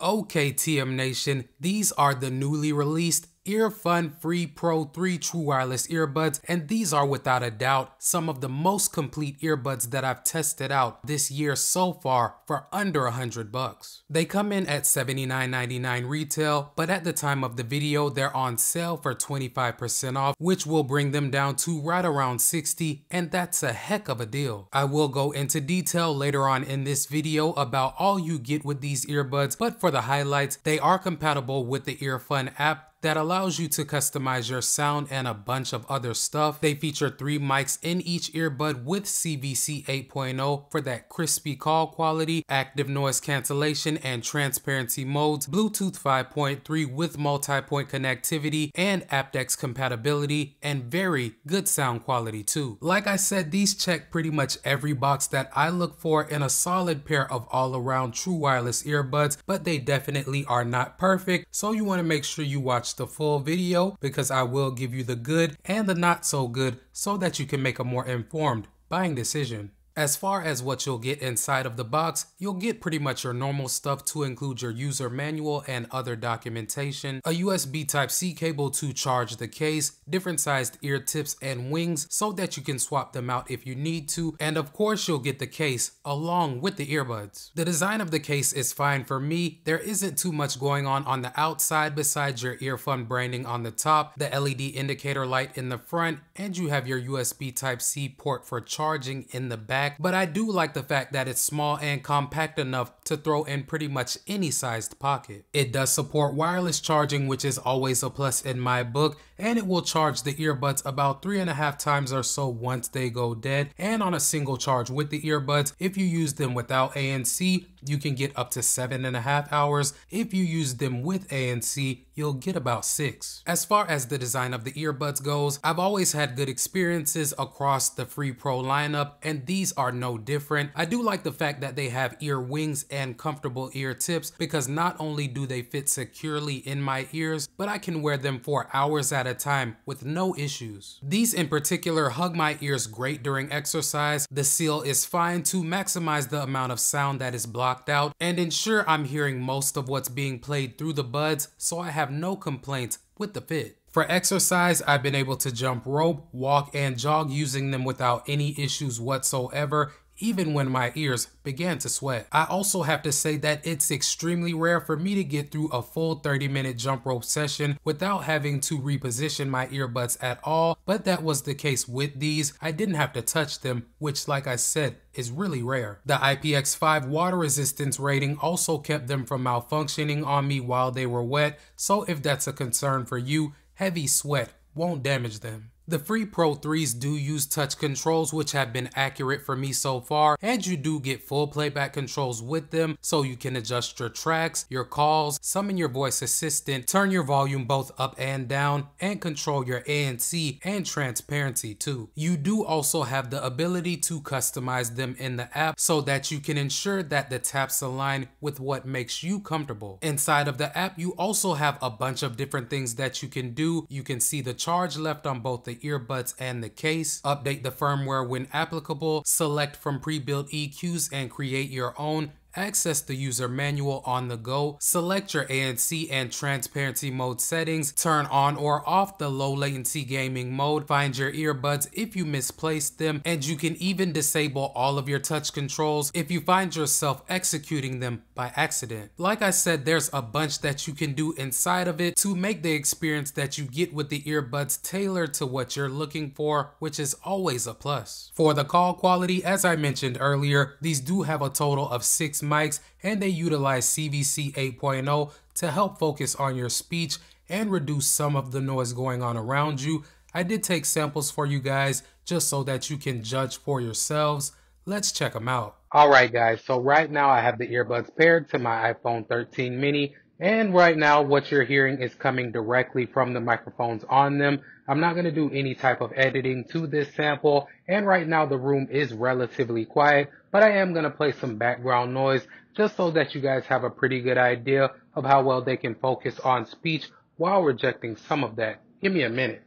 Okay, TM Nation, these are the newly released Earfun Free Pro 3 True Wireless Earbuds, and these are without a doubt some of the most complete earbuds that I've tested out this year so far for under a hundred bucks. They come in at $79.99 retail, but at the time of the video, they're on sale for 25% off, which will bring them down to right around 60, and that's a heck of a deal. I will go into detail later on in this video about all you get with these earbuds, but for the highlights, they are compatible with the Earfun app that allows you to customize your sound and a bunch of other stuff. They feature three mics in each earbud with CVC 8.0 for that crispy call quality, active noise cancellation and transparency modes, Bluetooth 5.3 with multi-point connectivity and aptX compatibility, and very good sound quality too. Like I said, these check pretty much every box that I look for in a solid pair of all-around true wireless earbuds, but they definitely are not perfect, so you want to make sure you watch watch the full video because I will give you the good and the not so good so that you can make a more informed buying decision. As far as what you'll get inside of the box, you'll get pretty much your normal stuff to include your user manual and other documentation, a USB Type-C cable to charge the case, different sized ear tips and wings so that you can swap them out if you need to, and of course you'll get the case along with the earbuds. The design of the case is fine for me, there isn't too much going on on the outside besides your Earfun branding on the top, the LED indicator light in the front, and you have your USB Type-C port for charging in the back but I do like the fact that it's small and compact enough to throw in pretty much any sized pocket. It does support wireless charging, which is always a plus in my book, and it will charge the earbuds about three and a half times or so once they go dead. And on a single charge with the earbuds, if you use them without ANC, you can get up to seven and a half hours. If you use them with ANC, you'll get about six. As far as the design of the earbuds goes, I've always had good experiences across the Free Pro lineup, and these are no different. I do like the fact that they have ear wings and comfortable ear tips because not only do they fit securely in my ears, but I can wear them for hours at a time with no issues. These in particular hug my ears great during exercise. The seal is fine to maximize the amount of sound that is blocked out and ensure I'm hearing most of what's being played through the buds so I have no complaints with the fit. For exercise, I've been able to jump rope, walk, and jog using them without any issues whatsoever, even when my ears began to sweat. I also have to say that it's extremely rare for me to get through a full 30 minute jump rope session without having to reposition my earbuds at all, but that was the case with these. I didn't have to touch them, which like I said, is really rare. The IPX5 water resistance rating also kept them from malfunctioning on me while they were wet, so if that's a concern for you, heavy sweat won't damage them. The Free Pro 3s do use touch controls which have been accurate for me so far and you do get full playback controls with them so you can adjust your tracks, your calls, summon your voice assistant, turn your volume both up and down and control your ANC and transparency too. You do also have the ability to customize them in the app so that you can ensure that the taps align with what makes you comfortable. Inside of the app you also have a bunch of different things that you can do. You can see the charge left on both the earbuds and the case, update the firmware when applicable, select from pre-built EQs and create your own, access the user manual on the go, select your ANC and transparency mode settings, turn on or off the low latency gaming mode, find your earbuds if you misplaced them, and you can even disable all of your touch controls if you find yourself executing them by accident. Like I said, there's a bunch that you can do inside of it to make the experience that you get with the earbuds tailored to what you're looking for, which is always a plus. For the call quality, as I mentioned earlier, these do have a total of six mics and they utilize CVC 8.0 to help focus on your speech and reduce some of the noise going on around you. I did take samples for you guys just so that you can judge for yourselves. Let's check them out. Alright guys, so right now I have the earbuds paired to my iPhone 13 mini and right now what you're hearing is coming directly from the microphones on them. I'm not going to do any type of editing to this sample and right now the room is relatively quiet but I am going to play some background noise just so that you guys have a pretty good idea of how well they can focus on speech while rejecting some of that. Give me a minute.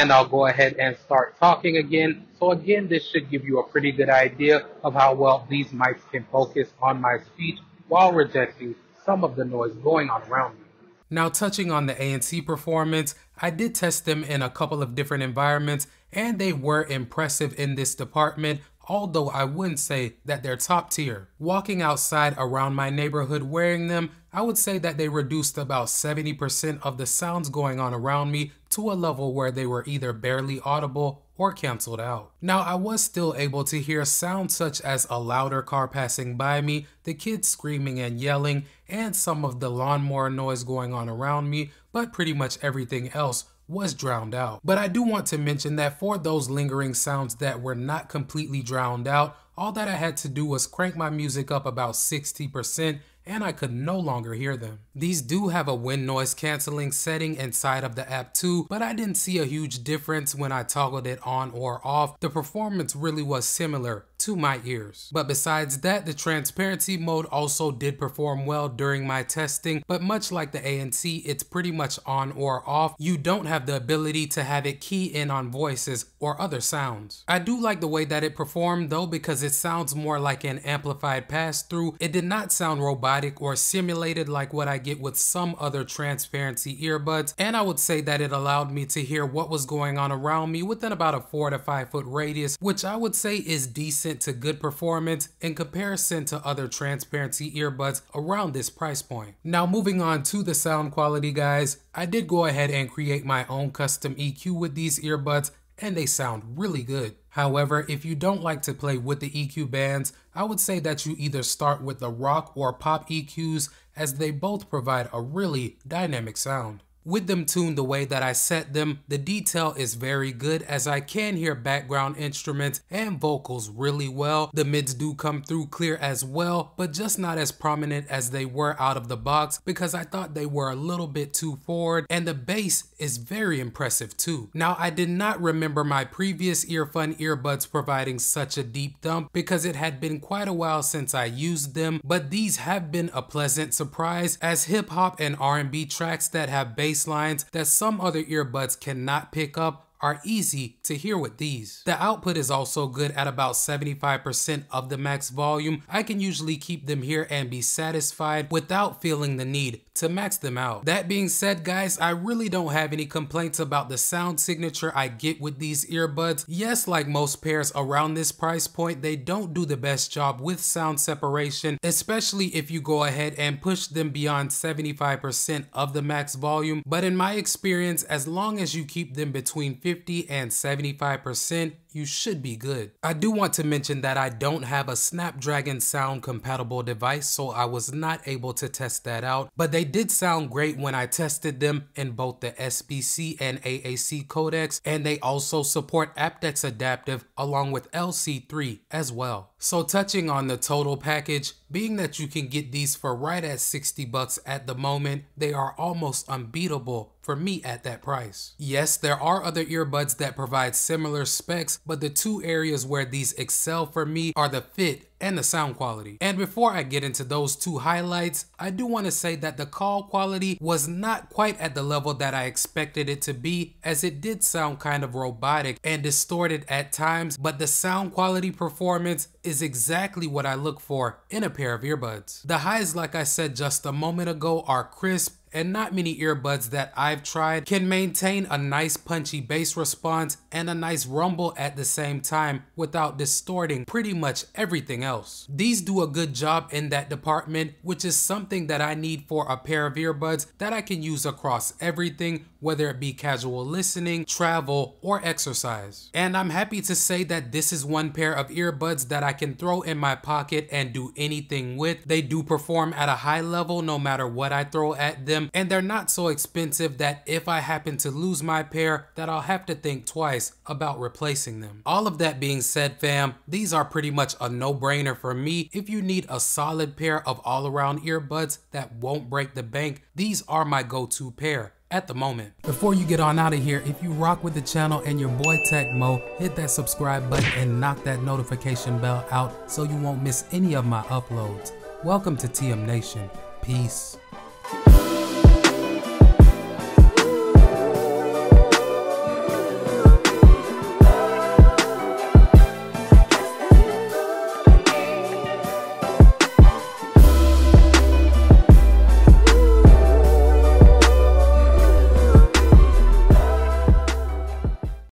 and I'll go ahead and start talking again. So again, this should give you a pretty good idea of how well these mics can focus on my speech while rejecting some of the noise going on around me. Now touching on the ANC performance, I did test them in a couple of different environments and they were impressive in this department, although I wouldn't say that they're top tier. Walking outside around my neighborhood wearing them, I would say that they reduced about 70% of the sounds going on around me to a level where they were either barely audible or canceled out. Now I was still able to hear sounds such as a louder car passing by me, the kids screaming and yelling, and some of the lawnmower noise going on around me, but pretty much everything else was drowned out. But I do want to mention that for those lingering sounds that were not completely drowned out, all that I had to do was crank my music up about 60% and I could no longer hear them. These do have a wind noise canceling setting inside of the app too, but I didn't see a huge difference when I toggled it on or off. The performance really was similar to my ears. But besides that, the transparency mode also did perform well during my testing, but much like the ANC, it's pretty much on or off. You don't have the ability to have it key in on voices or other sounds. I do like the way that it performed though because it sounds more like an amplified pass-through. It did not sound robotic or simulated like what I get with some other transparency earbuds, and I would say that it allowed me to hear what was going on around me within about a 4 to 5 foot radius, which I would say is decent to good performance in comparison to other transparency earbuds around this price point. Now moving on to the sound quality guys, I did go ahead and create my own custom EQ with these earbuds and they sound really good. However, if you don't like to play with the EQ bands, I would say that you either start with the rock or pop EQs as they both provide a really dynamic sound. With them tuned the way that I set them, the detail is very good as I can hear background instruments and vocals really well. The mids do come through clear as well, but just not as prominent as they were out of the box because I thought they were a little bit too forward and the bass is very impressive too. Now I did not remember my previous Earfun earbuds providing such a deep thump because it had been quite a while since I used them, but these have been a pleasant surprise as hip hop and R&B tracks that have bass lines that some other earbuds cannot pick up are easy to hear with these. The output is also good at about 75% of the max volume. I can usually keep them here and be satisfied without feeling the need to max them out. That being said guys, I really don't have any complaints about the sound signature I get with these earbuds. Yes, like most pairs around this price point, they don't do the best job with sound separation, especially if you go ahead and push them beyond 75% of the max volume. But in my experience, as long as you keep them between 50 and 75%, you should be good. I do want to mention that I don't have a Snapdragon sound compatible device, so I was not able to test that out, but they did sound great when I tested them in both the SBC and AAC codecs, and they also support aptX adaptive along with LC3 as well. So touching on the total package, being that you can get these for right at 60 bucks at the moment, they are almost unbeatable for me at that price. Yes, there are other earbuds that provide similar specs, but the two areas where these excel for me are the fit and the sound quality. And before I get into those two highlights, I do want to say that the call quality was not quite at the level that I expected it to be as it did sound kind of robotic and distorted at times, but the sound quality performance is exactly what I look for in a pair of earbuds. The highs, like I said just a moment ago, are crisp and not many earbuds that I've tried can maintain a nice punchy bass response and a nice rumble at the same time without distorting pretty much everything else. These do a good job in that department, which is something that I need for a pair of earbuds that I can use across everything, whether it be casual listening, travel, or exercise. And I'm happy to say that this is one pair of earbuds that I can throw in my pocket and do anything with. They do perform at a high level no matter what I throw at them and they're not so expensive that if I happen to lose my pair that I'll have to think twice about replacing them. All of that being said fam, these are pretty much a no-brainer for me. If you need a solid pair of all-around earbuds that won't break the bank, these are my go-to pair at the moment. Before you get on out of here, if you rock with the channel and your boy Techmo, hit that subscribe button and knock that notification bell out so you won't miss any of my uploads. Welcome to TM Nation. Peace.